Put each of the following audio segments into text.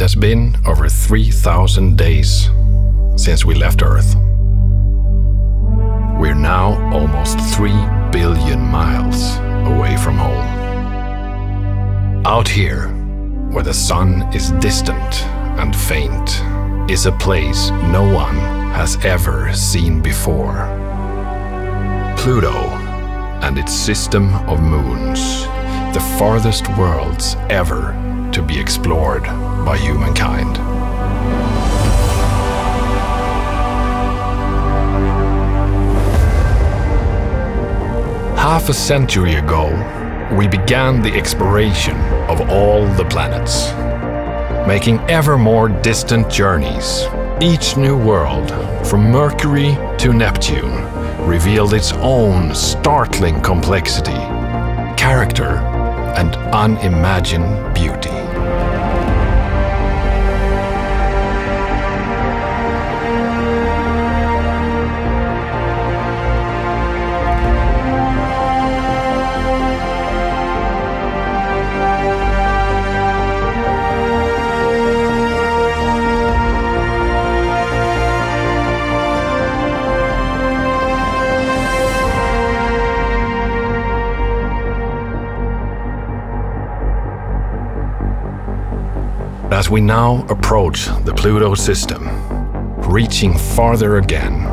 It has been over 3,000 days since we left Earth. We're now almost 3 billion miles away from home. Out here, where the sun is distant and faint, is a place no one has ever seen before. Pluto and its system of moons, the farthest worlds ever to be explored by humankind. Half a century ago, we began the exploration of all the planets, making ever more distant journeys. Each new world, from Mercury to Neptune, revealed its own startling complexity, character, and unimagined beauty. As we now approach the Pluto system, reaching farther again,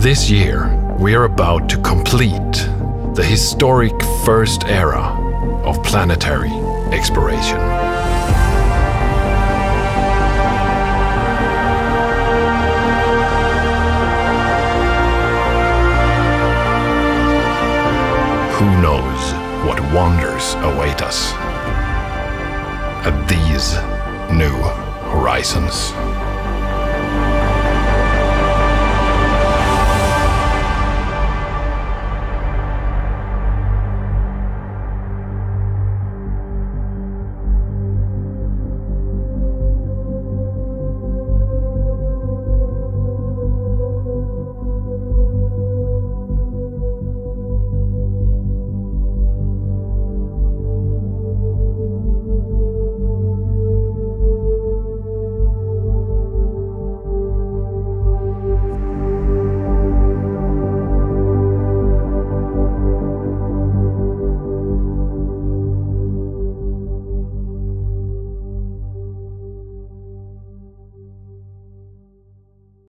this year we are about to complete the historic first era of planetary exploration. Who knows what wonders await us at these new horizons.